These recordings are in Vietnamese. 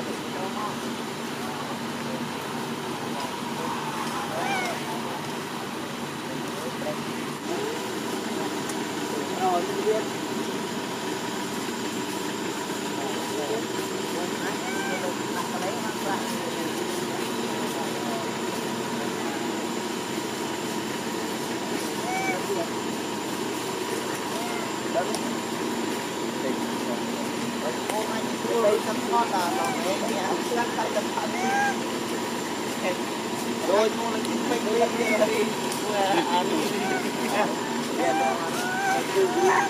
的。Thank you. sắn ngon là là mẹ mẹ sắn tại tập ăn rồi mua lấy cái bánh đi đi ăn để đó Hãy subscribe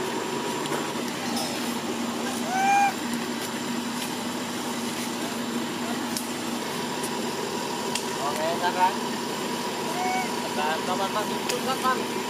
cho kênh Ghiền Mì Gõ Để không bỏ lỡ những video hấp dẫn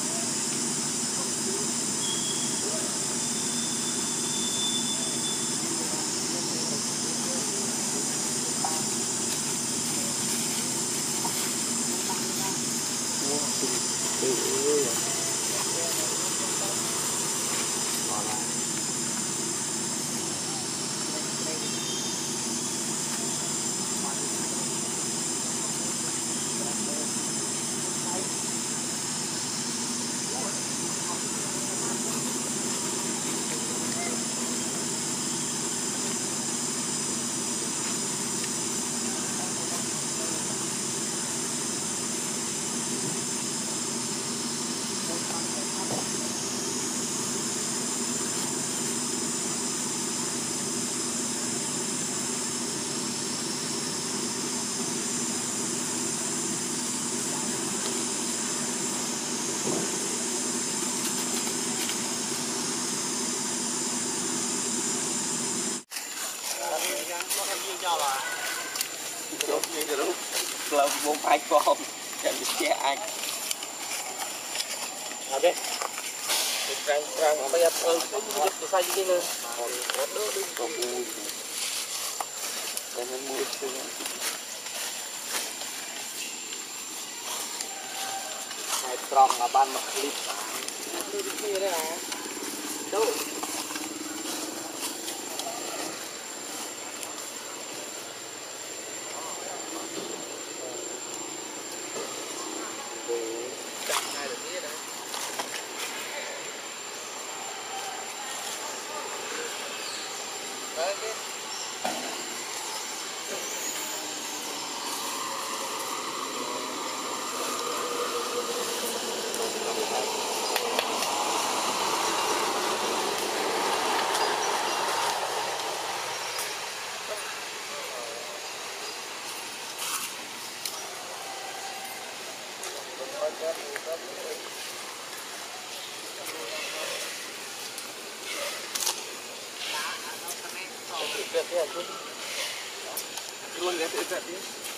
គុំអាចកុំចាំវាស្ទះអាចអត់ទេប្រាំងប្រាំងអត់អត់អត់ទៅសាយទីនេះអត់ដូចកុំតែមិនមួយទេហើយត្រង់មកបានមកឃ្លីបដូចគ្នាដែរអាដូច lagi Thank you. That, that, that, that. You want